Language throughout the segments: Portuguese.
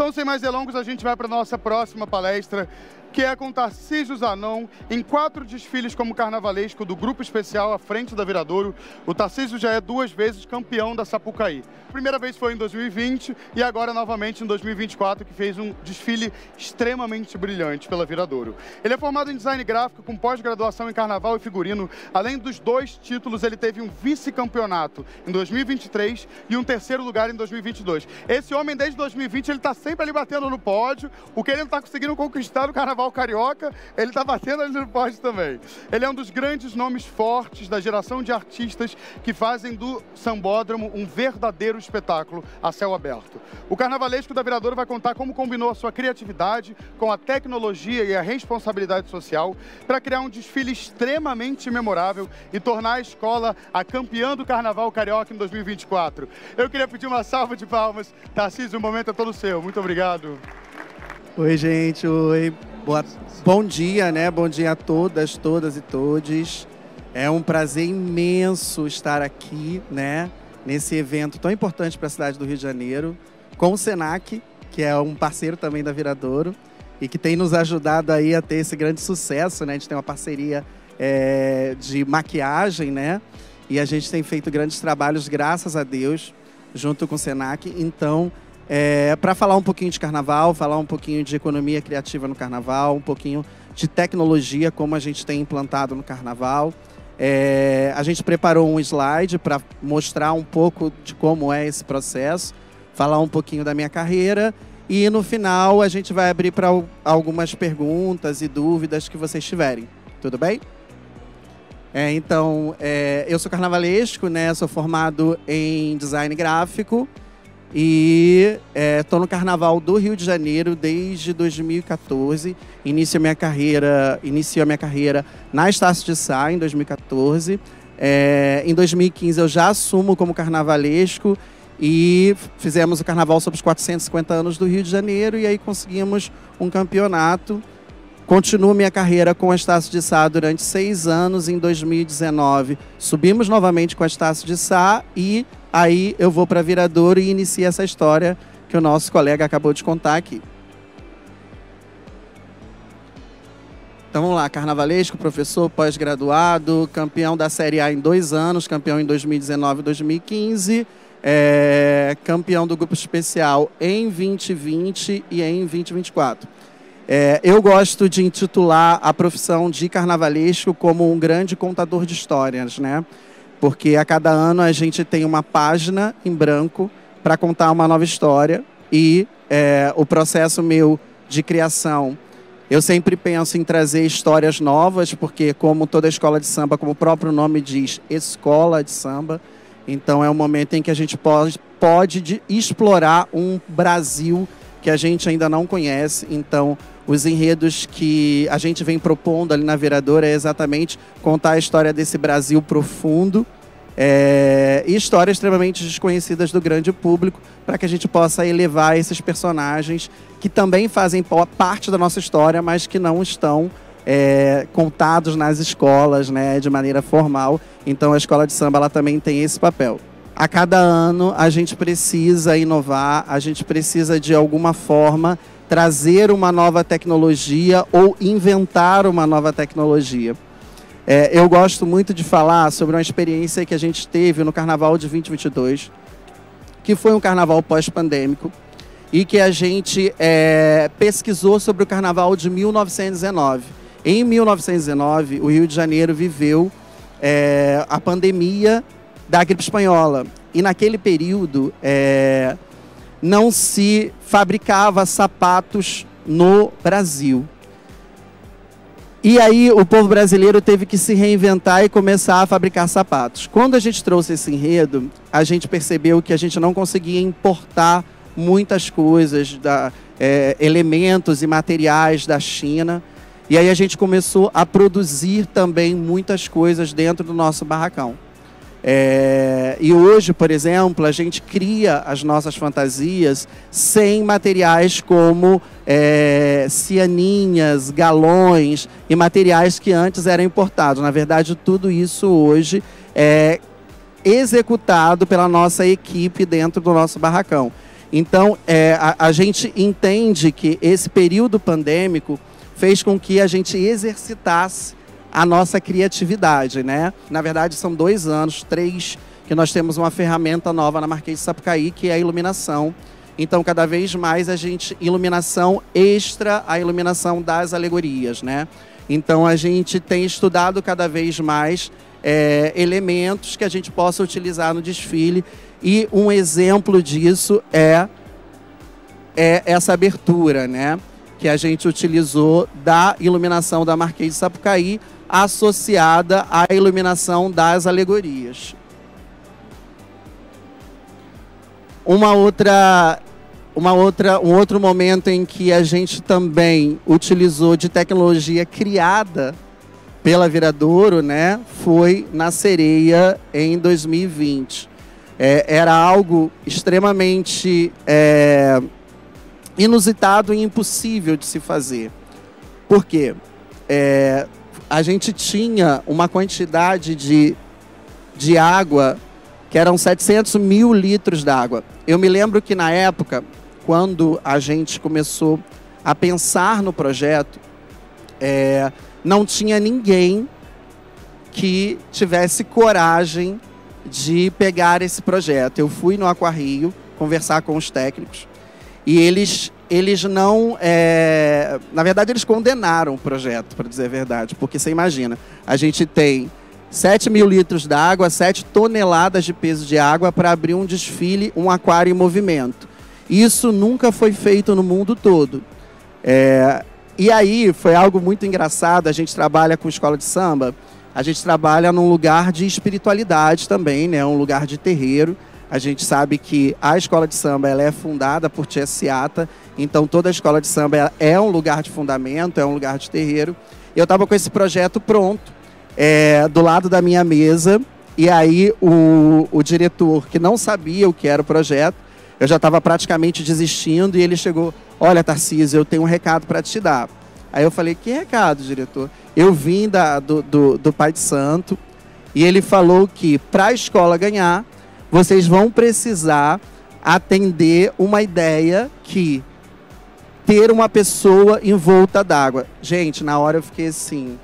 Então, sem mais delongas, a gente vai para nossa próxima palestra, que é com Tarcísio Zanon, em quatro desfiles como carnavalesco do Grupo Especial à frente da Viradouro. O Tarcísio já é duas vezes campeão da Sapucaí. Primeira vez foi em 2020 e agora novamente em 2024, que fez um desfile extremamente brilhante pela Viradouro. Ele é formado em design gráfico com pós-graduação em carnaval e figurino. Além dos dois títulos, ele teve um vice-campeonato em 2023 e um terceiro lugar em 2022. Esse homem, desde 2020, ele está sempre ali batendo no pódio. O que ele não está conseguindo conquistar no carnaval carnaval carioca, ele está batendo ali no pódio também. Ele é um dos grandes nomes fortes da geração de artistas que fazem do sambódromo um verdadeiro espetáculo a céu aberto. O carnavalesco da Viradouro vai contar como combinou a sua criatividade com a tecnologia e a responsabilidade social para criar um desfile extremamente memorável e tornar a escola a campeã do carnaval carioca em 2024. Eu queria pedir uma salva de palmas. Tarcísio, o momento é todo seu. Muito obrigado. Oi, gente. Oi. Boa, bom dia, né? Bom dia a todas, todas e todes. É um prazer imenso estar aqui, né? Nesse evento tão importante para a cidade do Rio de Janeiro, com o Senac, que é um parceiro também da Viradouro e que tem nos ajudado aí a ter esse grande sucesso, né? A gente tem uma parceria é, de maquiagem, né? E a gente tem feito grandes trabalhos, graças a Deus, junto com o Senac. Então, é, para falar um pouquinho de carnaval, falar um pouquinho de economia criativa no carnaval, um pouquinho de tecnologia, como a gente tem implantado no carnaval. É, a gente preparou um slide para mostrar um pouco de como é esse processo, falar um pouquinho da minha carreira e no final a gente vai abrir para algumas perguntas e dúvidas que vocês tiverem. Tudo bem? É, então, é, eu sou carnavalesco, né? Sou formado em design gráfico. E estou é, no Carnaval do Rio de Janeiro desde 2014. Inicio minha carreira, inicio a minha carreira na Estácio de Sá em 2014. É, em 2015 eu já assumo como carnavalesco e fizemos o carnaval sobre os 450 anos do Rio de Janeiro e aí conseguimos um campeonato. Continuo minha carreira com a Estácio de Sá durante seis anos. Em 2019 subimos novamente com a Estácio de Sá e Aí eu vou para Viradouro e inicio essa história que o nosso colega acabou de contar aqui. Então vamos lá, carnavalesco, professor, pós-graduado, campeão da Série A em dois anos, campeão em 2019 e 2015, é, campeão do grupo especial em 2020 e em 2024. É, eu gosto de intitular a profissão de carnavalesco como um grande contador de histórias, né? Porque a cada ano a gente tem uma página em branco para contar uma nova história e é, o processo meu de criação eu sempre penso em trazer histórias novas, porque como toda escola de samba, como o próprio nome diz, escola de samba, então é um momento em que a gente pode, pode explorar um Brasil que a gente ainda não conhece. Então, os enredos que a gente vem propondo ali na Vereadora é exatamente contar a história desse Brasil profundo é, e histórias extremamente desconhecidas do grande público para que a gente possa elevar esses personagens que também fazem parte da nossa história, mas que não estão é, contados nas escolas né, de maneira formal. Então a escola de samba ela também tem esse papel. A cada ano a gente precisa inovar, a gente precisa de alguma forma trazer uma nova tecnologia ou inventar uma nova tecnologia. É, eu gosto muito de falar sobre uma experiência que a gente teve no Carnaval de 2022, que foi um carnaval pós-pandêmico, e que a gente é, pesquisou sobre o Carnaval de 1919. Em 1919, o Rio de Janeiro viveu é, a pandemia da gripe espanhola. E naquele período, é, não se fabricava sapatos no Brasil. E aí o povo brasileiro teve que se reinventar e começar a fabricar sapatos. Quando a gente trouxe esse enredo, a gente percebeu que a gente não conseguia importar muitas coisas, da, é, elementos e materiais da China. E aí a gente começou a produzir também muitas coisas dentro do nosso barracão. É, e hoje, por exemplo, a gente cria as nossas fantasias sem materiais como é, cianinhas, galões e materiais que antes eram importados. Na verdade, tudo isso hoje é executado pela nossa equipe dentro do nosso barracão. Então, é, a, a gente entende que esse período pandêmico fez com que a gente exercitasse a nossa criatividade, né? Na verdade, são dois anos, três, que nós temos uma ferramenta nova na Marquês de Sapucaí, que é a iluminação. Então, cada vez mais a gente iluminação extra a iluminação das alegorias, né? Então, a gente tem estudado cada vez mais é, elementos que a gente possa utilizar no desfile e um exemplo disso é, é essa abertura, né? Que a gente utilizou da iluminação da Marquês de Sapucaí associada à iluminação das alegorias. Uma outra, uma outra, um outro momento em que a gente também utilizou de tecnologia criada pela Viradouro, né, foi na Sereia em 2020 é, era algo extremamente é, inusitado e impossível de se fazer. Por quê? É, a gente tinha uma quantidade de, de água que eram 700 mil litros d'água. Eu me lembro que na época, quando a gente começou a pensar no projeto, é, não tinha ninguém que tivesse coragem de pegar esse projeto. Eu fui no Aquarrio conversar com os técnicos e eles, eles não. É... Na verdade, eles condenaram o projeto, para dizer a verdade, porque você imagina, a gente tem 7 mil litros d'água, 7 toneladas de peso de água para abrir um desfile, um aquário em movimento. Isso nunca foi feito no mundo todo. É... E aí foi algo muito engraçado. A gente trabalha com escola de samba a gente trabalha num lugar de espiritualidade também, né? Um lugar de terreiro. A gente sabe que a escola de samba ela é fundada por Tia Ciata, então toda a escola de samba é um lugar de fundamento, é um lugar de terreiro. Eu estava com esse projeto pronto, é, do lado da minha mesa, e aí o, o diretor, que não sabia o que era o projeto, eu já estava praticamente desistindo, e ele chegou: Olha, Tarcísio, eu tenho um recado para te dar. Aí eu falei: Que recado, diretor? Eu vim da, do, do, do Pai de Santo e ele falou que para a escola ganhar, vocês vão precisar atender uma ideia que ter uma pessoa em volta d'água. Gente, na hora eu fiquei assim.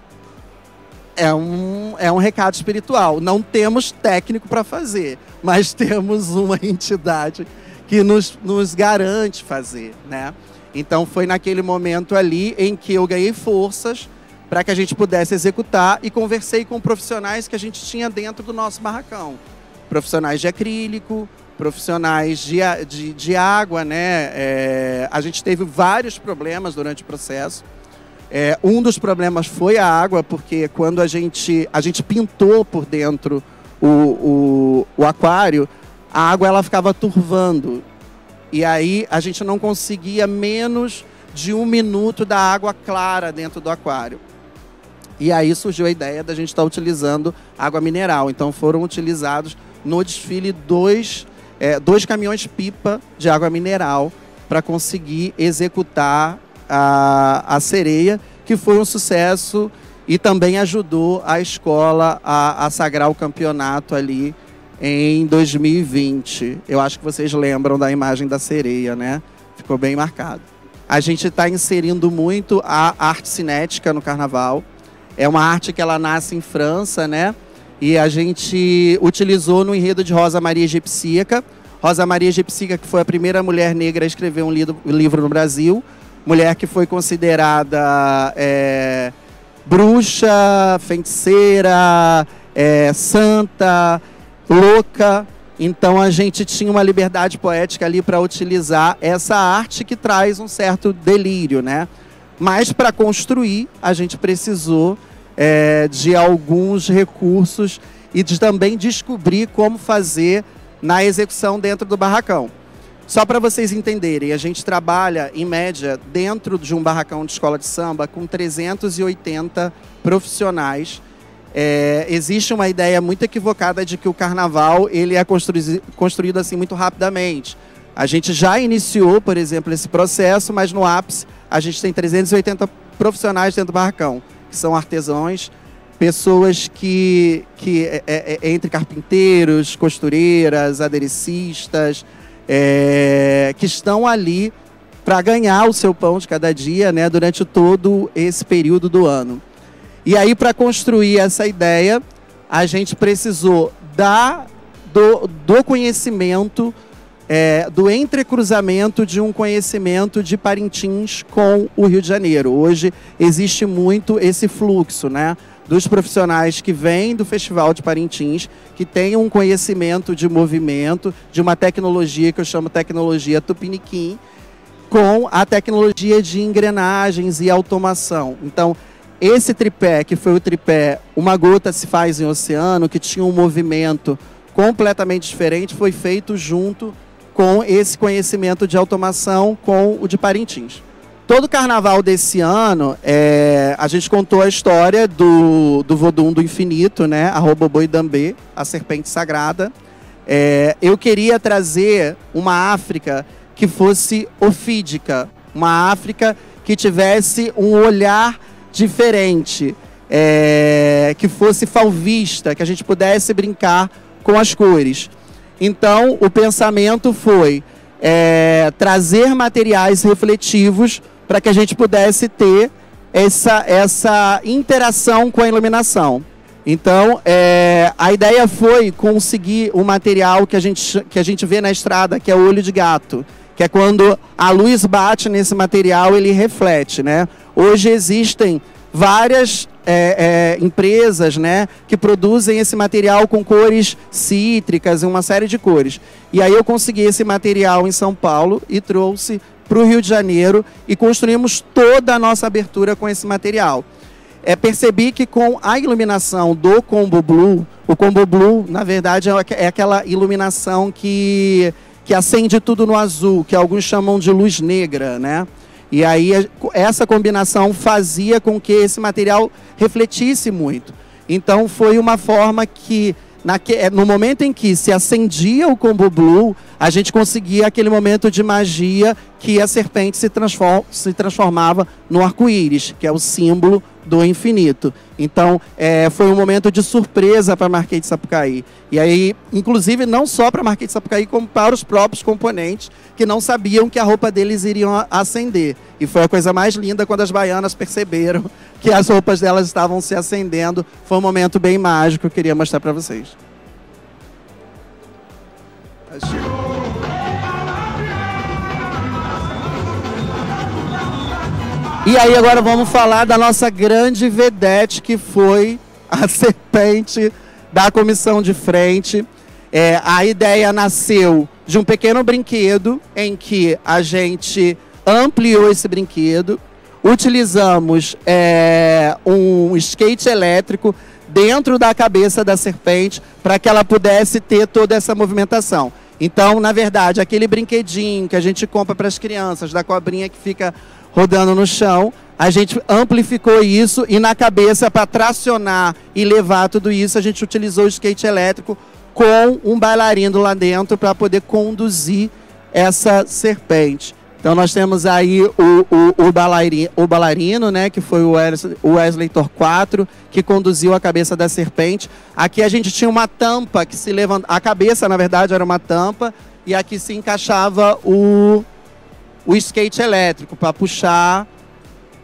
É um, é um recado espiritual. Não temos técnico para fazer, mas temos uma entidade que nos, nos garante fazer, né? Então foi naquele momento ali em que eu ganhei forças para que a gente pudesse executar e conversei com profissionais que a gente tinha dentro do nosso barracão. Profissionais de acrílico, profissionais de, de, de água, né? É, a gente teve vários problemas durante o processo. É, um dos problemas foi a água, porque quando a gente, a gente pintou por dentro o, o, o aquário, a água ela ficava turvando. E aí a gente não conseguia menos de um minuto da água clara dentro do aquário. E aí surgiu a ideia da gente estar tá utilizando água mineral. Então foram utilizados no desfile dois, é, dois caminhões-pipa de água mineral para conseguir executar a, a sereia, que foi um sucesso e também ajudou a escola a, a sagrar o campeonato ali em 2020. Eu acho que vocês lembram da imagem da sereia, né? Ficou bem marcado. A gente está inserindo muito a arte cinética no carnaval. É uma arte que ela nasce em França, né? E a gente utilizou no enredo de Rosa Maria Egipsíaca. Rosa Maria Egipsíaca, que foi a primeira mulher negra a escrever um livro no Brasil. Mulher que foi considerada é, bruxa, feiticeira, é, santa, louca. Então a gente tinha uma liberdade poética ali para utilizar essa arte que traz um certo delírio, né? Mas para construir, a gente precisou é, de alguns recursos e de também descobrir como fazer na execução dentro do barracão. Só para vocês entenderem, a gente trabalha, em média, dentro de um barracão de escola de samba, com 380 profissionais. É, existe uma ideia muito equivocada de que o carnaval ele é construído, construído assim muito rapidamente. A gente já iniciou, por exemplo, esse processo, mas no ápice a gente tem 380 profissionais dentro do barracão, que são artesãos, pessoas que, que é, é, é entre carpinteiros, costureiras, aderecistas, é, que estão ali para ganhar o seu pão de cada dia né, durante todo esse período do ano. E aí, para construir essa ideia, a gente precisou da, do, do conhecimento, é, do entrecruzamento de um conhecimento de Parintins com o Rio de Janeiro. Hoje existe muito esse fluxo, né? Dos profissionais que vêm do Festival de Parintins, que têm um conhecimento de movimento, de uma tecnologia que eu chamo tecnologia Tupiniquim, com a tecnologia de engrenagens e automação. Então, esse tripé, que foi o tripé Uma Gota Se Faz em Oceano, que tinha um movimento completamente diferente, foi feito junto com esse conhecimento de automação com o de Parintins. Todo carnaval desse ano, é, a gente contou a história do, do Vodum do Infinito, né? A Roboboidambê, a serpente sagrada. É, eu queria trazer uma África que fosse ofídica, uma África que tivesse um olhar diferente, é, que fosse falvista, que a gente pudesse brincar com as cores. Então, o pensamento foi é, trazer materiais refletivos para que a gente pudesse ter essa, essa interação com a iluminação. Então, é, a ideia foi conseguir o um material que a, gente, que a gente vê na estrada, que é o olho de gato, que é quando a luz bate nesse material, ele reflete, né? Hoje existem várias é, é, empresas né, que produzem esse material com cores cítricas uma série de cores. E aí eu consegui esse material em São Paulo e trouxe para o Rio de Janeiro e construímos toda a nossa abertura com esse material. É, percebi que com a iluminação do Combo Blue, o Combo Blue, na verdade, é, é aquela iluminação que, que acende tudo no azul, que alguns chamam de luz negra, né? E aí essa combinação fazia com que esse material refletisse muito. Então foi uma forma que é, no momento em que se acendia o combo blue, a gente conseguia aquele momento de magia que a serpente se, transform, se transformava no arco-íris, que é o símbolo do infinito. Então, é, foi um momento de surpresa para a Marquês de Sapucaí. E aí, inclusive, não só para a Marquês de Sapucaí, como para os próprios componentes, que não sabiam que a roupa deles iriam acender. E foi a coisa mais linda quando as baianas perceberam que as roupas delas estavam se acendendo. Foi um momento bem mágico que eu queria mostrar para vocês. E aí agora vamos falar da nossa grande vedete que foi a serpente da comissão de frente. É, a ideia nasceu de um pequeno brinquedo em que a gente ampliou esse brinquedo, utilizamos é, um skate elétrico dentro da cabeça da serpente para que ela pudesse ter toda essa movimentação. Então, na verdade, aquele brinquedinho que a gente compra para as crianças, da cobrinha que fica rodando no chão, a gente amplificou isso e na cabeça, para tracionar e levar tudo isso, a gente utilizou o skate elétrico com um bailarino lá dentro para poder conduzir essa serpente. Então nós temos aí o, o, o, o bailarino, né, que foi o Wesley, Wesley Torquato, que conduziu a cabeça da serpente. Aqui a gente tinha uma tampa que se levantava, a cabeça na verdade era uma tampa, e aqui se encaixava o, o skate elétrico para puxar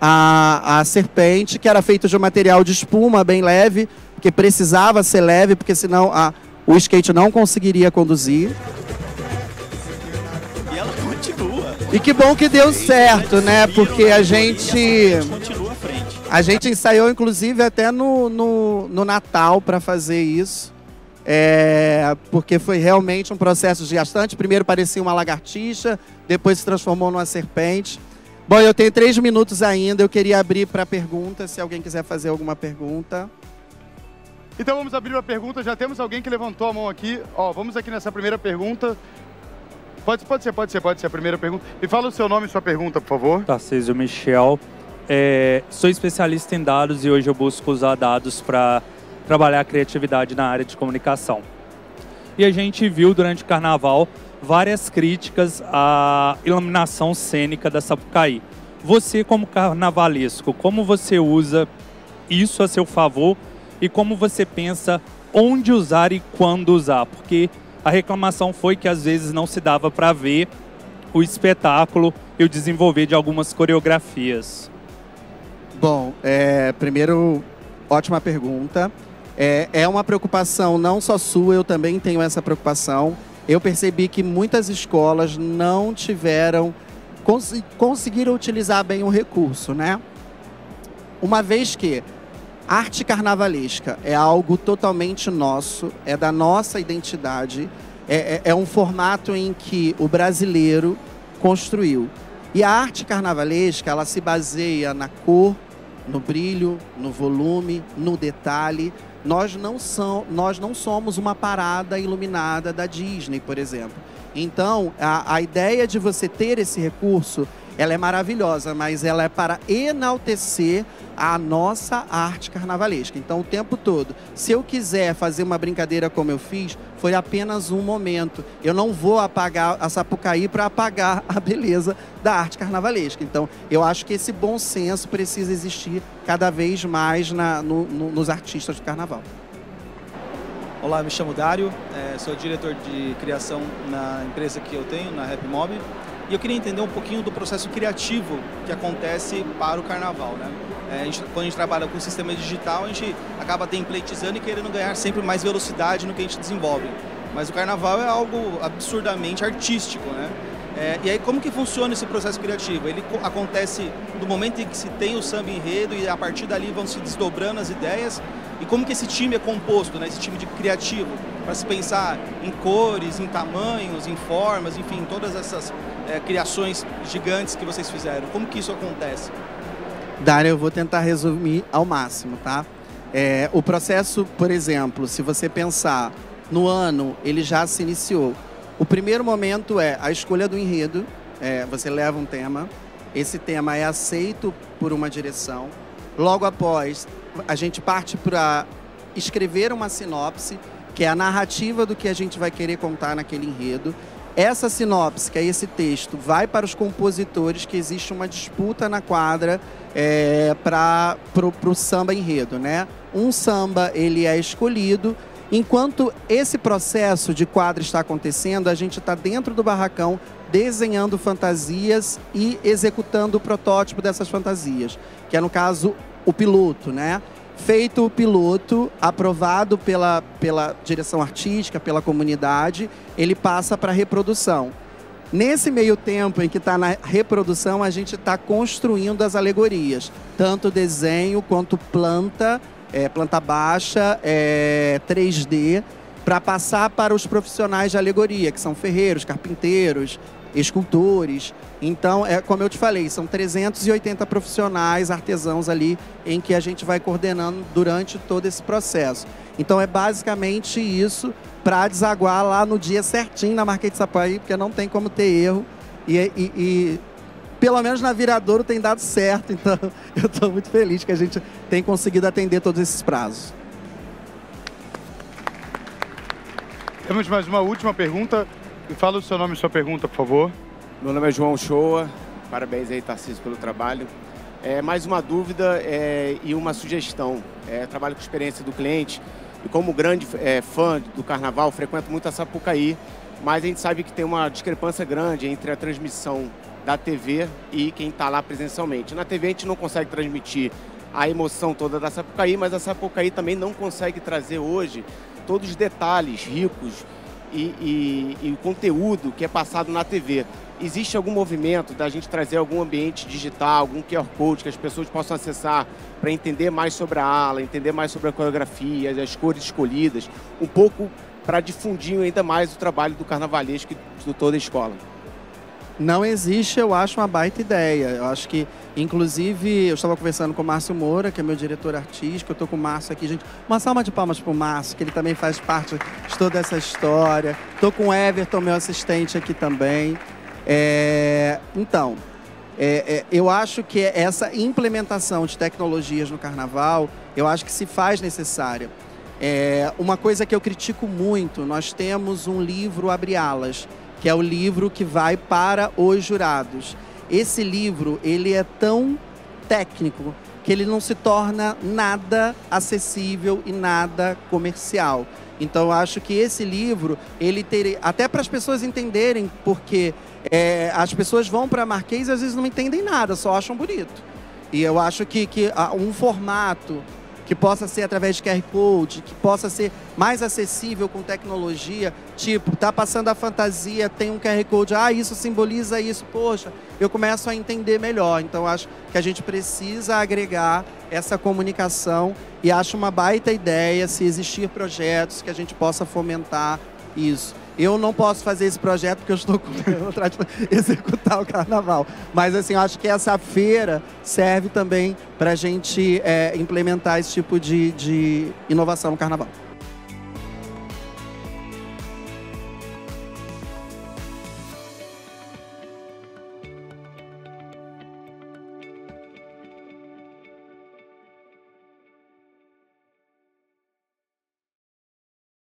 a, a serpente, que era feito de um material de espuma bem leve, porque precisava ser leve, porque senão a, o skate não conseguiria conduzir. E ela continua. E que bom que deu certo, né? Porque a gente. A gente ensaiou, inclusive, até no, no, no Natal para fazer isso. É, porque foi realmente um processo desgastante. Primeiro parecia uma lagartixa, depois se transformou numa serpente. Bom, eu tenho três minutos ainda. Eu queria abrir para perguntas, se alguém quiser fazer alguma pergunta. Então vamos abrir uma pergunta. Já temos alguém que levantou a mão aqui. Ó, vamos aqui nessa primeira pergunta. Pode, pode ser, pode ser, pode ser a primeira pergunta. Me fala o seu nome e sua pergunta, por favor. Tarcísio Michel. É, sou especialista em dados e hoje eu busco usar dados para trabalhar a criatividade na área de comunicação. E a gente viu durante o carnaval várias críticas à iluminação cênica da Sapucaí. Você, como carnavalesco, como você usa isso a seu favor e como você pensa onde usar e quando usar, porque A reclamação foi que às vezes não se dava para ver o espetáculo e o desenvolver de algumas coreografias. Bom, é, primeiro, ótima pergunta. É, é uma preocupação não só sua, eu também tenho essa preocupação. Eu percebi que muitas escolas não tiveram, cons conseguiram utilizar bem o recurso, né? Uma vez que arte carnavalesca é algo totalmente nosso, é da nossa identidade, é, é, é um formato em que o brasileiro construiu. E a arte carnavalesca, ela se baseia na cor, no brilho, no volume, no detalhe. Nós não, são, nós não somos uma parada iluminada da Disney, por exemplo. Então, a, a ideia de você ter esse recurso ela é maravilhosa, mas ela é para enaltecer a nossa arte carnavalesca. Então, o tempo todo, se eu quiser fazer uma brincadeira como eu fiz, foi apenas um momento. Eu não vou apagar a Sapucaí para apagar a beleza da arte carnavalesca. Então, eu acho que esse bom senso precisa existir cada vez mais na, no, no, nos artistas do carnaval. Olá, me chamo Dário, é, sou diretor de criação na empresa que eu tenho, na Rap Mob. E eu queria entender um pouquinho do processo criativo que acontece para o carnaval, né? É, a gente, quando a gente trabalha com sistema digital, a gente acaba templatizando e querendo ganhar sempre mais velocidade no que a gente desenvolve. Mas o carnaval é algo absurdamente artístico, né? É, e aí como que funciona esse processo criativo? Ele acontece no momento em que se tem o samba enredo e a partir dali vão se desdobrando as ideias. E como que esse time é composto, né? esse time de criativo, para se pensar em cores, em tamanhos, em formas, enfim, todas essas é, criações gigantes que vocês fizeram. Como que isso acontece? Dário, eu vou tentar resumir ao máximo, tá? É, o processo, por exemplo, se você pensar no ano, ele já se iniciou. O primeiro momento é a escolha do enredo. É, você leva um tema, esse tema é aceito por uma direção. Logo após, a gente parte para escrever uma sinopse, que é a narrativa do que a gente vai querer contar naquele enredo. Essa sinopse, que é esse texto, vai para os compositores, que existe uma disputa na quadra é, para o samba enredo, né? Um samba, ele é escolhido, enquanto esse processo de quadra está acontecendo, a gente está dentro do barracão desenhando fantasias e executando o protótipo dessas fantasias, que é, no caso, o piloto, né? Feito o piloto, aprovado pela, pela direção artística, pela comunidade, ele passa para reprodução. Nesse meio tempo em que está na reprodução, a gente está construindo as alegorias, tanto desenho quanto planta, é, planta baixa, é, 3D, para passar para os profissionais de alegoria, que são ferreiros, carpinteiros, escultores. Então, é como eu te falei, são 380 profissionais, artesãos ali, em que a gente vai coordenando durante todo esse processo. Então, é basicamente isso para desaguar lá no dia certinho na Marquês de Sapucaí, porque não tem como ter erro. E, e, e pelo menos na Viradouro tem dado certo, então eu estou muito feliz que a gente tem conseguido atender todos esses prazos. Temos mais uma última pergunta Fala o seu nome e sua pergunta, por favor. Meu nome é João Shoa. Parabéns aí, Tarcísio, pelo trabalho. É, mais uma dúvida é, e uma sugestão. É, trabalho com experiência do cliente e como grande é, fã do carnaval, frequento muito a Sapucaí, mas a gente sabe que tem uma discrepância grande entre a transmissão da TV e quem está lá presencialmente. Na TV a gente não consegue transmitir a emoção toda da Sapucaí, mas a Sapucaí também não consegue trazer hoje todos os detalhes ricos e, e, e conteúdo que é passado na TV. Existe algum movimento da gente trazer algum ambiente digital, algum QR Code que as pessoas possam acessar para entender mais sobre a ala, entender mais sobre a coreografia, as cores escolhidas, um pouco para difundir ainda mais o trabalho do carnavalesco de toda a escola? Não existe, eu acho, uma baita ideia. Eu acho que, inclusive, eu estava conversando com o Márcio Moura, que é meu diretor artístico. Eu estou com o Márcio aqui, gente. Uma salva de palmas para o Márcio, que ele também faz parte de toda essa história. Estou com o Everton, meu assistente aqui também. É... Então, é, é, eu acho que essa implementação de tecnologias no carnaval, eu acho que se faz necessária. É, uma coisa que eu critico muito, nós temos um livro Abre Alas, que é o livro que vai para os jurados. Esse livro, ele é tão técnico, que ele não se torna nada acessível e nada comercial. Então eu acho que esse livro, ele teria, até para as pessoas entenderem, porque é, as pessoas vão para Marquês e às vezes não entendem nada, só acham bonito. E eu acho que, que ah, um formato que possa ser através de QR Code, que possa ser mais acessível com tecnologia, tipo, tá passando a fantasia, tem um QR Code, ah, isso simboliza isso, poxa, eu começo a entender melhor. Então acho que a gente precisa agregar essa comunicação e acho uma baita ideia se existir projetos que a gente possa fomentar isso. Eu não posso fazer esse projeto porque eu estou atrás de executar o carnaval. Mas assim, acho que essa feira serve também para a gente é, implementar esse tipo de, de inovação no carnaval.